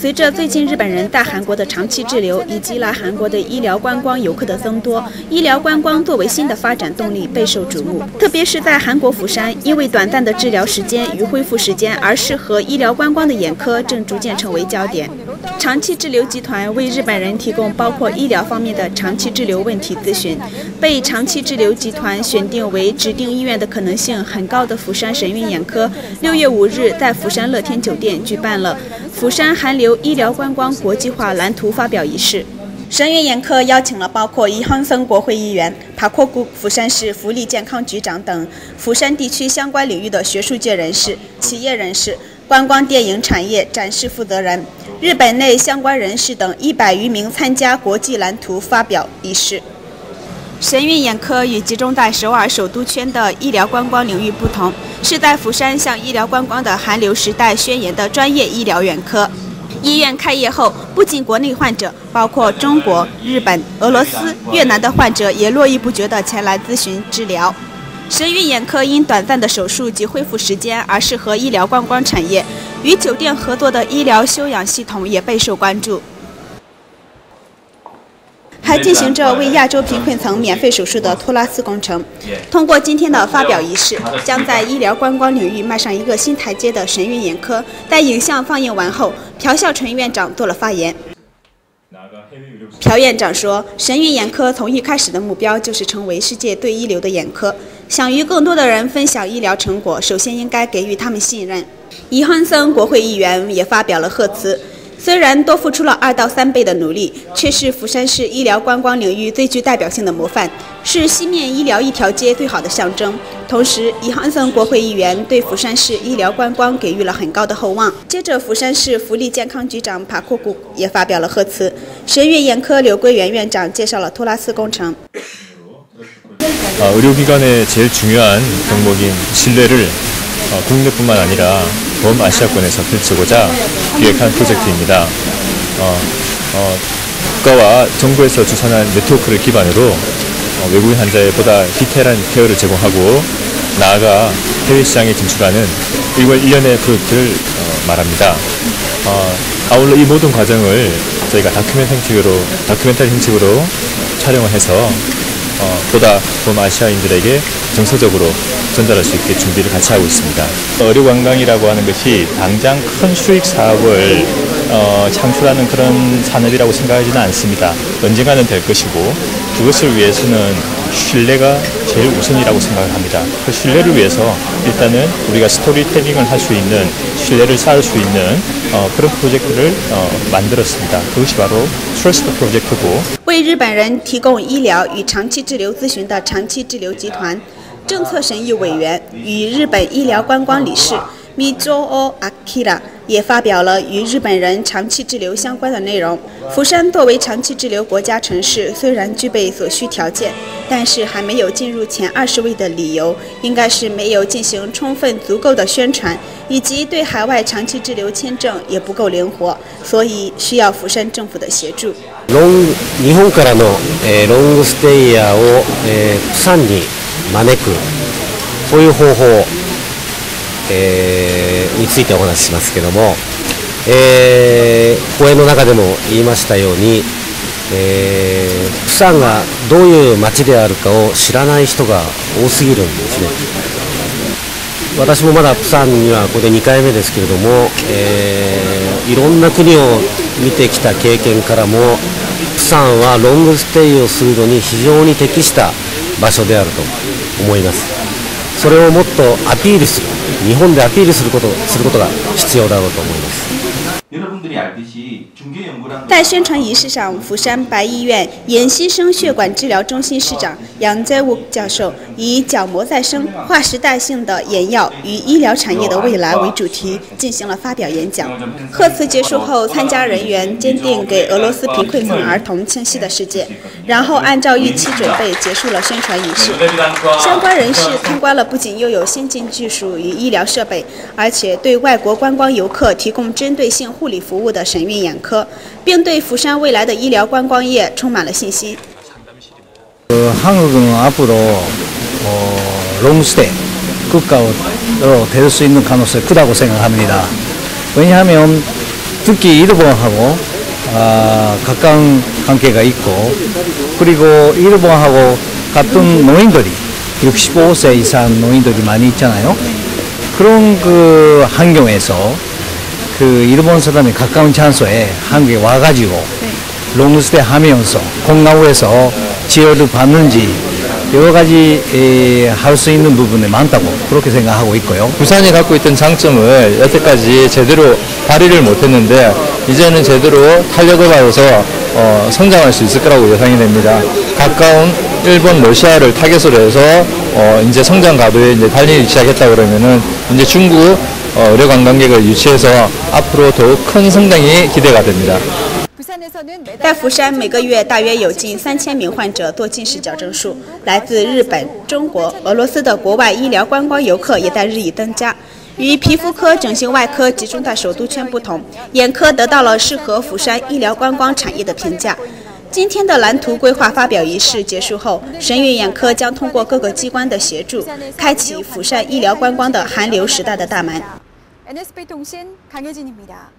随着最近日本人在韩国的长期滞留，以及来韩国的医疗观光游客的增多，医疗观光作为新的发展动力备受瞩目。特别是在韩国釜山，因为短暂的治疗时间与恢复时间而适合医疗观光的眼科正逐渐成为焦点。长期滞留集团为日本人提供包括医疗方面的长期滞留问题咨询。被长期滞留集团选定为指定医院的可能性很高的釜山神韵眼科，六月五日在釜山乐天酒店举办了釜山韩流医疗观光国际化蓝图发表仪式。神韵眼科邀请了包括伊亨森国会议员、帕阔谷釜山市福利健康局长等釜山地区相关领域的学术界人士、企业人士、观光电影产业展示负责人。日本内相关人士等一百余名参加国际蓝图发表仪式。神韵眼科与集中在首尔首都圈的医疗观光领域不同，是在釜山向医疗观光的韩流时代宣言的专业医疗眼科。医院开业后，不仅国内患者，包括中国、日本、俄罗斯、越南的患者也络绎不绝地前来咨询治疗。神韵眼科因短暂的手术及恢复时间而适合医疗观光产业。与酒店合作的医疗休养系统也备受关注，还进行着为亚洲贫困层免费手术的托拉斯工程。通过今天的发表仪式，将在医疗观光领域迈上一个新台阶的神韵眼科，在影像放映完后，朴孝纯院长做了发言。朴院长说：“神韵眼科从一开始的目标就是成为世界最一流的眼科，想与更多的人分享医疗成果，首先应该给予他们信任。”伊亨森国会议员也发表了贺词，虽然多付出了二到三倍的努力，却是釜山市医疗观光领域最具代表性的模范，是西面医疗一条街最好的象征。同时，伊亨森国会议员对釜山市医疗观光给予了很高的厚望。接着，釜山市福利健康局长帕库古也发表了贺词，神韵眼科刘桂元院长介绍了托拉斯工程。 의료기관의 제일 중요한경목인 신뢰를 어, 국내뿐만 아니라 범아시아권에서 펼치고자 기획한 프로젝트입니다. 어, 어, 국가와 정부에서 주선한 네트워크를 기반으로 어, 외국인 환자에 보다 디테일한 케어를 제공하고 나아가 해외 시장에 진출하는 1월 1년의 프로젝트를 어, 말합니다. 어, 아울러 이 모든 과정을 저희가 다큐멘터리 형식으로, 다큐멘터리 형식으로 촬영을 해서 어, 보다 범아시아인들에게 정서적으로 전달할 수 있게 준비를 같이 하고 있습니다. 의료관광이라고 하는 것이 당장 큰 수익 사업을 어, 창출하는 그런 산업이라고 생각하지는 않습니다. 언젠가는 될 것이고 그것을 위해서는 신뢰가 제일 우선이라고 생각을 합니다. 그 신뢰를 위해서 일단은 우리가 스토리텔링을 할 수 있는 신뢰를 쌓을 수 있는 어, 그런 프로젝트를 어, 만들었습니다. 그것이 바로 트러스트 프로젝트고 为日本人提供医疗与长期滞留咨询的长期滞留集团。政策审议委员与日本医疗观光理事Mizuo Akira 也发表了与日本人长期滞留相关的内容。釜山作为长期滞留国家城市，虽然具备所需条件，但是还没有进入前二十位的理由，应该是没有进行充分足够的宣传，以及对海外长期滞留签证也不够灵活，所以需要釜山政府的协助。日本からのロングステイヤーを釜山に招くこういう方法、 えー、についてお話ししますけども、えー、講演の中でも言いましたように、えー、プサンがどういう街であるかを知らない人が多すぎるんですね。私もまだプサンにはこれ2回目ですけれども、えー、いろんな国を見てきた経験からもプサンはロングステイをするのに非常に適した場所であると思います。それをもっとアピールする。日本でアピールすることすることが必要だろうと思います。在宣传仪式上，釜山白医院眼新生血管治疗中心室长杨在武教授以“角膜再生：划时代性的眼药与医疗产业的未来”为主题进行了发表演讲。贺词结束后，参加人员坚定给俄罗斯贫困儿童清晰的世界，然后按照预期准备结束了宣传仪式。相关人士参观了不仅拥有先进技术与医疗设备，而且对外国观光游客提供针对性护理服务的神韵眼科，并 对釜山未来的医疗观光业充满了信心。한국은앞으로롱스테이국가로될수있는가능성이크다고생각합니다왜냐하면 특히 일본하고 아, 가까운 관계가 있고 그리고 일본하고 같은 노인들이 65세 이상 노인들이 많이 있잖아요. 그런 그 환경에서 그 일본 사람이 가까운 장소에 한국에 와가지고 롱스테 하면서 공나무에서 지원을 받는지 여러 가지 할 수 있는 부분이 많다고 그렇게 생각하고 있고요. 부산이 갖고 있던 장점을 여태까지 제대로 발휘를 못했는데 이제는 제대로 탄력을 받아서 어, 성장할 수 있을 거라고 예상이 됩니다. 가까운 일본, 러시아를 타겟으로 해서 어, 이제 성장 가도에 이제 달리기 시작했다 그러면은 이제 중국 어, 의료 관광객을 유치해서 앞으로 더욱 큰 성장이 기대가 됩니다. 在釜山，每个月大约有近三千名患者做近视矫正术。来自日本、中国、俄罗斯的国外医疗观光游客也在日益增加。与皮肤科、整形外科集中在首都圈不同，眼科得到了适合釜山医疗观光产业的评价。今天的蓝图规划发表仪式结束后，神韵眼科将通过各个机关的协助，开启釜山医疗观光的韩流时代的大门。 NSB 통신 강혜진입니다.